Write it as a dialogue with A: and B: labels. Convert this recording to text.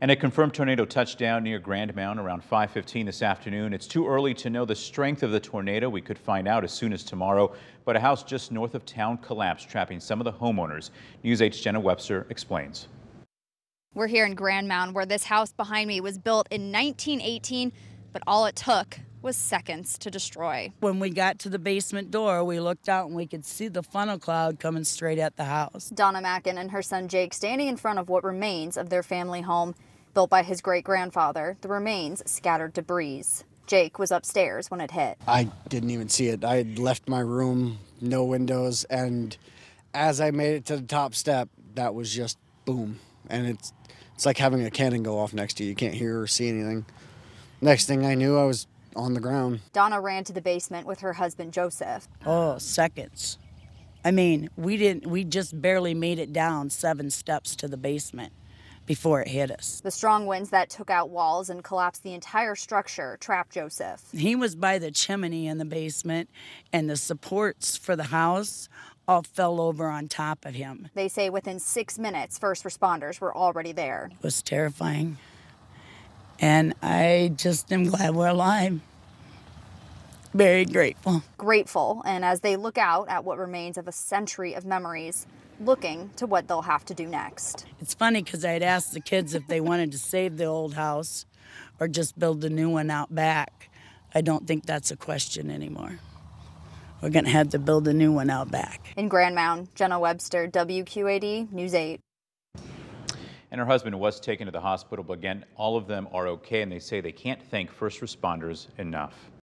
A: And a confirmed tornado touched down near Grand Mound around 5:15 this afternoon. It's too early to know the strength of the tornado. We could find out as soon as tomorrow. But a house just north of town collapsed, trapping some of the homeowners. News 8's Jenna Webster explains.
B: We're here in Grand Mound where this house behind me was built in 1918, but all it took was seconds to destroy.
C: When we got to the basement door, we looked out and we could see the funnel cloud coming straight at the house.
B: Donna Mackin and her son Jake standing in front of what remains of their family home built by his great grandfather. The remains scattered debris. Jake was upstairs when it hit.
D: I didn't even see it. I had left my room, no windows, and as I made it to the top step, that was just boom. And it's it's like having a cannon go off next to you. You can't hear or see anything. Next thing I knew, I was on the ground.
B: Donna ran to the basement with her husband Joseph.
C: Oh, seconds. I mean, we didn't we just barely made it down 7 steps to the basement before it hit us.
B: The strong winds that took out walls and collapsed the entire structure trapped Joseph.
C: He was by the chimney in the basement and the supports for the house all fell over on top of him.
B: They say within 6 minutes first responders were already there.
C: It was terrifying. And I just am glad we're alive. Very grateful.
B: Grateful, and as they look out at what remains of a century of memories, looking to what they'll have to do next.
C: It's funny because I'd asked the kids if they wanted to save the old house or just build a new one out back. I don't think that's a question anymore. We're going to have to build a new one out back.
B: In Grand Mound, Jenna Webster, WQAD News 8.
A: And her husband was taken to the hospital, but again, all of them are okay, and they say they can't thank first responders enough.